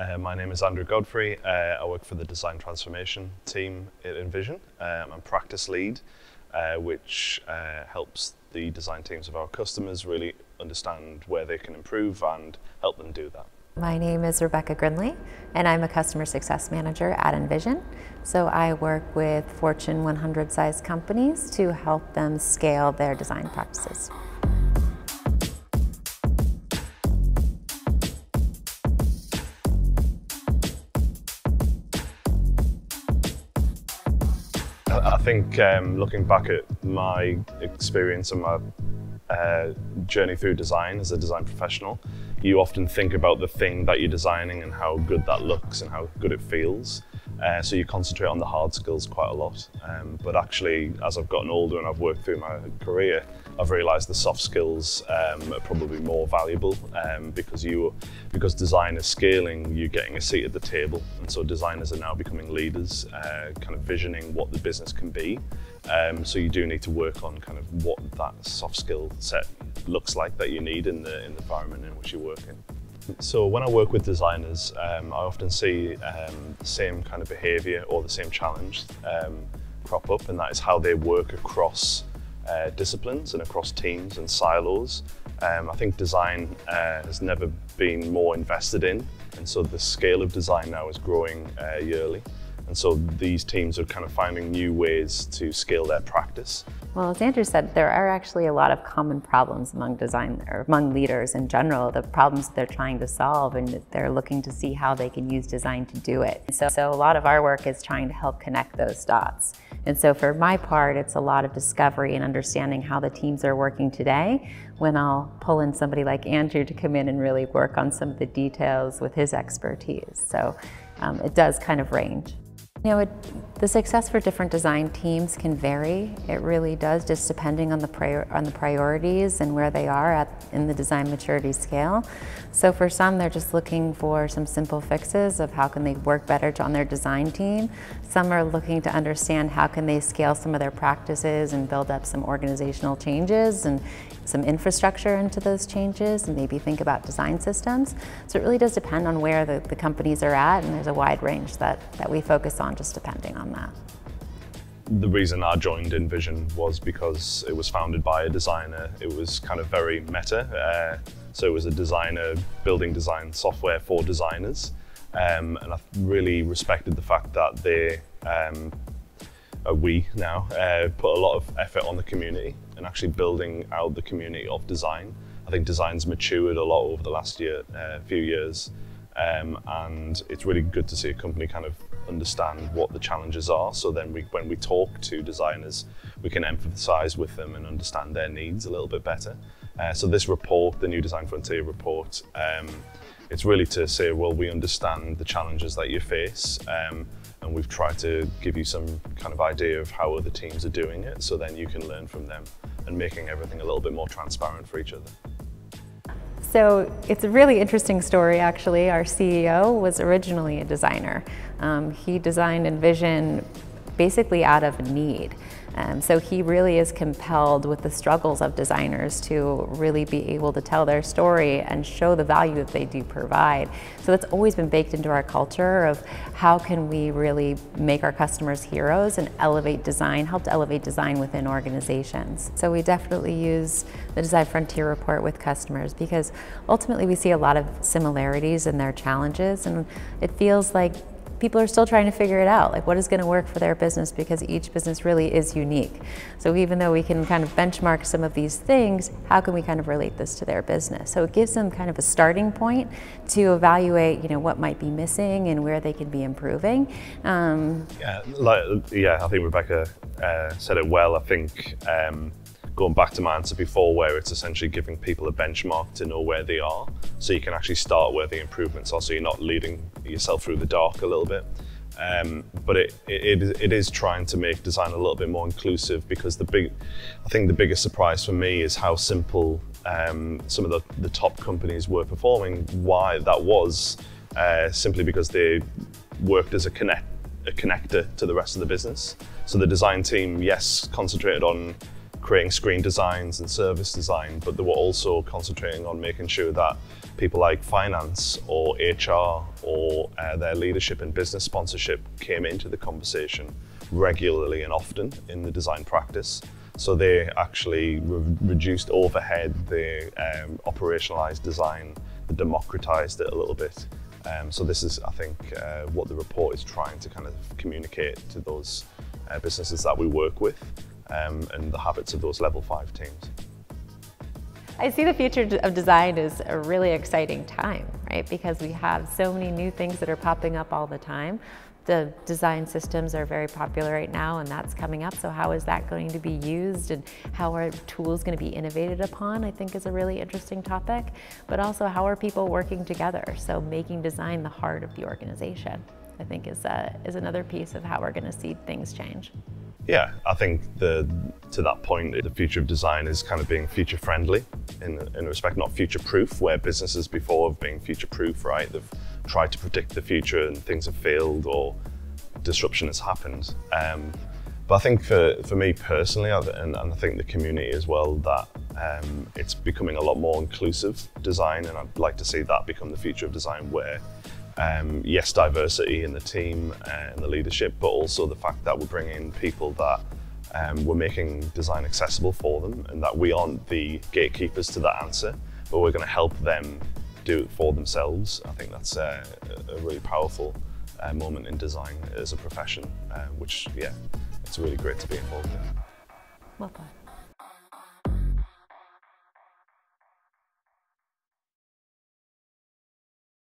Uh, my name is Andrew Godfrey. Uh, I work for the design transformation team at InVision. Um, I'm practice lead, uh, which uh, helps the design teams of our customers really understand where they can improve and help them do that. My name is Rebecca Grinley, and I'm a customer success manager at InVision. So I work with Fortune 100 size companies to help them scale their design practices. I think um, looking back at my experience and my uh, journey through design as a design professional, you often think about the thing that you're designing and how good that looks and how good it feels. Uh, so you concentrate on the hard skills quite a lot. Um, but actually, as I've gotten older and I've worked through my career, I've realised the soft skills um, are probably more valuable um, because you, because design is scaling, you're getting a seat at the table, and so designers are now becoming leaders, uh, kind of visioning what the business can be. Um, so you do need to work on kind of what that soft skill set looks like that you need in the, in the environment in which you're working. So when I work with designers, um, I often see um, the same kind of behaviour or the same challenge um, crop up, and that is how they work across uh, disciplines and across teams and silos. Um, I think design uh, has never been more invested in, and so the scale of design now is growing uh, yearly. And so these teams are kind of finding new ways to scale their practice. Well, as Andrew said, there are actually a lot of common problems among design or among leaders in general, the problems they're trying to solve and they're looking to see how they can use design to do it. So, so a lot of our work is trying to help connect those dots. And so for my part, it's a lot of discovery and understanding how the teams are working today when I'll pull in somebody like Andrew to come in and really work on some of the details with his expertise. So um, it does kind of range. You know, it, the success for different design teams can vary. It really does, just depending on the prior, on the priorities and where they are at in the design maturity scale. So for some, they're just looking for some simple fixes of how can they work better on their design team. Some are looking to understand how can they scale some of their practices and build up some organizational changes and some infrastructure into those changes and maybe think about design systems. So it really does depend on where the, the companies are at and there's a wide range that, that we focus on just depending on that. The reason I joined InVision was because it was founded by a designer. It was kind of very meta. Uh, so it was a designer building design software for designers. Um, and I really respected the fact that they um, uh, we now uh, put a lot of effort on the community and actually building out the community of design. I think design's matured a lot over the last year, uh, few years, um, and it's really good to see a company kind of understand what the challenges are. So then we, when we talk to designers, we can emphasize with them and understand their needs a little bit better. Uh, so this report, the New Design Frontier report, um, it's really to say, well, we understand the challenges that you face. Um, and we've tried to give you some kind of idea of how other teams are doing it so then you can learn from them and making everything a little bit more transparent for each other. So it's a really interesting story actually. Our CEO was originally a designer. Um, he designed InVision basically out of need. Um, so he really is compelled with the struggles of designers to really be able to tell their story and show the value that they do provide. So that's always been baked into our culture of how can we really make our customers heroes and elevate design, help to elevate design within organizations. So we definitely use the Design Frontier report with customers because ultimately we see a lot of similarities in their challenges and it feels like people are still trying to figure it out, like what is going to work for their business because each business really is unique. So even though we can kind of benchmark some of these things, how can we kind of relate this to their business? So it gives them kind of a starting point to evaluate, you know, what might be missing and where they can be improving. Um, yeah, like, yeah, I think Rebecca uh, said it well. I think um, going back to my answer before where it's essentially giving people a benchmark to know where they are so you can actually start where the improvements are so you're not leading yourself through the dark a little bit. Um, but it, it, it is trying to make design a little bit more inclusive because the big, I think the biggest surprise for me is how simple um, some of the, the top companies were performing. Why that was uh, simply because they worked as a, connect, a connector to the rest of the business. So the design team, yes, concentrated on creating screen designs and service design, but they were also concentrating on making sure that people like finance or HR or uh, their leadership and business sponsorship came into the conversation regularly and often in the design practice. So they actually re reduced overhead, they um, operationalized design, they democratized it a little bit. Um, so this is, I think, uh, what the report is trying to kind of communicate to those uh, businesses that we work with um, and the habits of those level five teams. I see the future of design as a really exciting time, right? Because we have so many new things that are popping up all the time. The design systems are very popular right now and that's coming up. So how is that going to be used and how are tools going to be innovated upon, I think is a really interesting topic. But also how are people working together? So making design the heart of the organization, I think is, uh, is another piece of how we're going to see things change. Yeah, I think the to that point, the future of design is kind of being future friendly in, in respect, not future proof, where businesses before have been future proof, right? They've tried to predict the future and things have failed or disruption has happened. Um, but I think for, for me personally, and, and I think the community as well, that um, it's becoming a lot more inclusive design, and I'd like to see that become the future of design where um, yes, diversity in the team and the leadership, but also the fact that we're bringing people that um, we're making design accessible for them and that we aren't the gatekeepers to that answer, but we're going to help them do it for themselves. I think that's uh, a really powerful uh, moment in design as a profession, uh, which, yeah, it's really great to be involved in. Well done.